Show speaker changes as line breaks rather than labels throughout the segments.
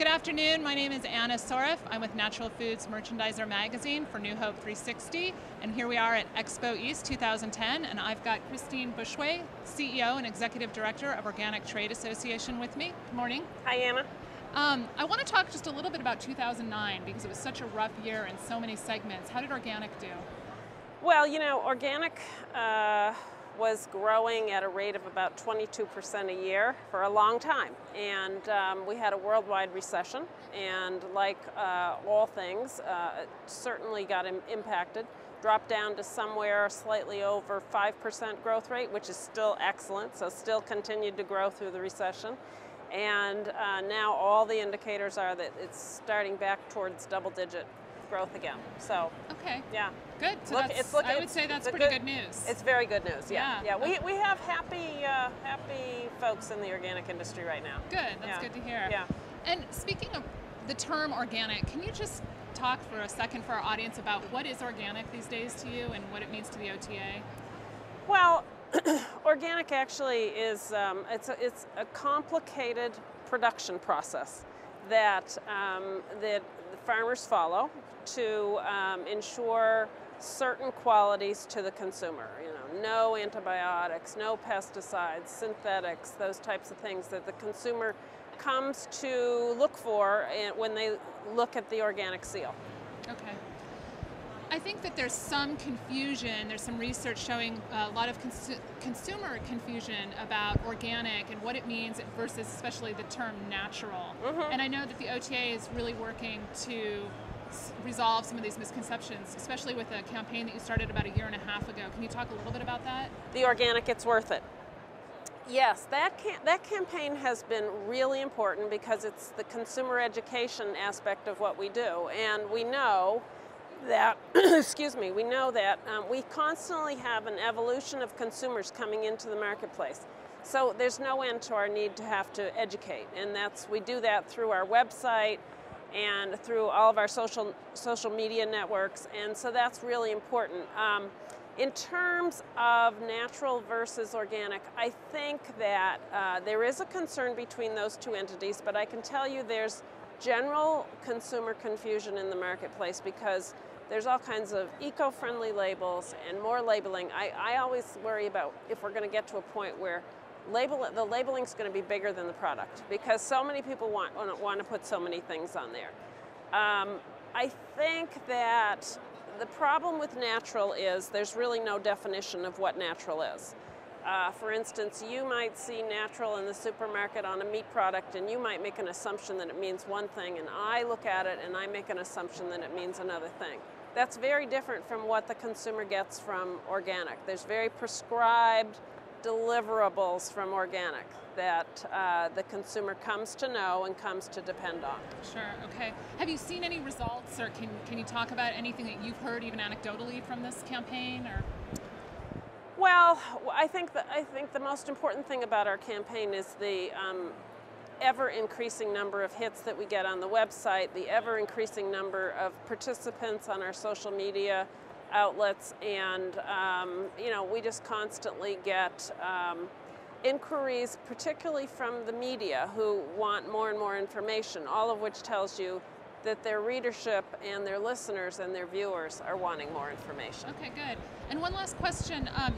Good afternoon. My name is Anna Soref. I'm with Natural Foods Merchandiser Magazine for New Hope 360, and here we are at Expo East 2010. And I've got Christine Bushway, CEO and Executive Director of Organic Trade Association, with me. Good morning.
Hi, Anna.
Um, I want to talk just a little bit about 2009 because it was such a rough year in so many segments. How did organic do?
Well, you know, organic. Uh was growing at a rate of about 22% a year for a long time. And um, we had a worldwide recession, and like uh, all things, uh, it certainly got Im impacted. Dropped down to somewhere slightly over 5% growth rate, which is still excellent, so still continued to grow through the recession. And uh, now all the indicators are that it's starting back towards double digit growth again. So
okay,
yeah,
good. So Look, it's I would say that's pretty good, good, news.
It's very good news. Yeah, yeah. yeah. We, we have happy uh, happy folks in the organic industry right now.
Good. That's
yeah.
good to hear.
Yeah.
And speaking of the term organic, can you just talk for a second for our audience about what is organic these days to you and what it means to the OTA?
Well, organic actually is um, it's a, it's a complicated production process that um, that farmers follow to um, ensure certain qualities to the consumer. You know, no antibiotics, no pesticides, synthetics, those types of things that the consumer comes to look for when they look at the organic seal.
Okay. I think that there's some confusion. There's some research showing a lot of cons consumer confusion about organic and what it means versus especially the term natural. Mm -hmm. And I know that the OTA is really working to resolve some of these misconceptions, especially with a campaign that you started about a year and a half ago. Can you talk a little bit about that?
The organic, it's worth it. Yes, that that campaign has been really important because it's the consumer education aspect of what we do, and we know that, excuse me, we know that um, we constantly have an evolution of consumers coming into the marketplace. So there's no end to our need to have to educate, and that's we do that through our website and through all of our social social media networks, and so that's really important. Um, in terms of natural versus organic, I think that uh, there is a concern between those two entities, but I can tell you there's general consumer confusion in the marketplace because there's all kinds of eco-friendly labels and more labeling. I, I always worry about if we're going to get to a point where label the labeling is going to be bigger than the product because so many people want, want to put so many things on there. Um, I think that the problem with natural is there's really no definition of what natural is. Uh, for instance, you might see natural in the supermarket on a meat product and you might make an assumption that it means one thing and I look at it and I make an assumption that it means another thing. That's very different from what the consumer gets from organic. There's very prescribed deliverables from organic that uh, the consumer comes to know and comes to depend on.
Sure, okay. Have you seen any results or can, can you talk about anything that you've heard even anecdotally from this campaign or?
Well, I think, the, I think the most important thing about our campaign is the um, ever increasing number of hits that we get on the website, the ever increasing number of participants on our social media outlets, and um, you know, we just constantly get um, inquiries, particularly from the media, who want more and more information, all of which tells you that their readership and their listeners and their viewers are wanting more information.
Okay, good. And one last question. Um,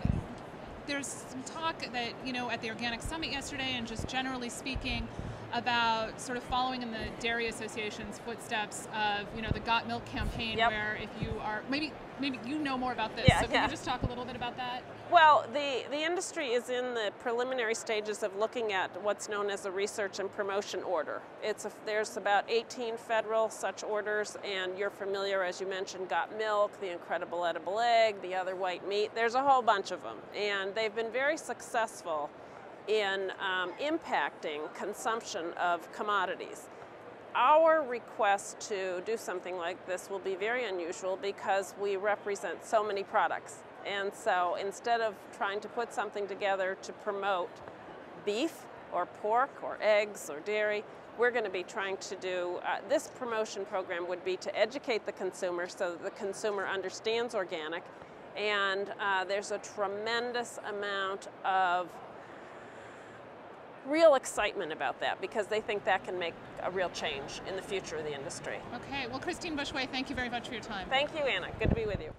there's some talk that, you know, at the Organic Summit yesterday and just generally speaking, about sort of following in the Dairy Association's footsteps of you know the Got Milk campaign, yep. where if you are maybe maybe you know more about this.
Yeah,
so can
yeah.
you just talk a little bit about that?
Well, the the industry is in the preliminary stages of looking at what's known as a research and promotion order. It's a, there's about 18 federal such orders, and you're familiar, as you mentioned, Got Milk, the Incredible Edible Egg, the other white meat. There's a whole bunch of them, and they've been very successful in um, impacting consumption of commodities. Our request to do something like this will be very unusual because we represent so many products. And so instead of trying to put something together to promote beef or pork or eggs or dairy, we're going to be trying to do, uh, this promotion program would be to educate the consumer so that the consumer understands organic. And uh, there's a tremendous amount of real excitement about that because they think that can make a real change in the future of the industry.
Okay, well, Christine Bushway, thank you very much for your time.
Thank you, Anna. Good to be with you.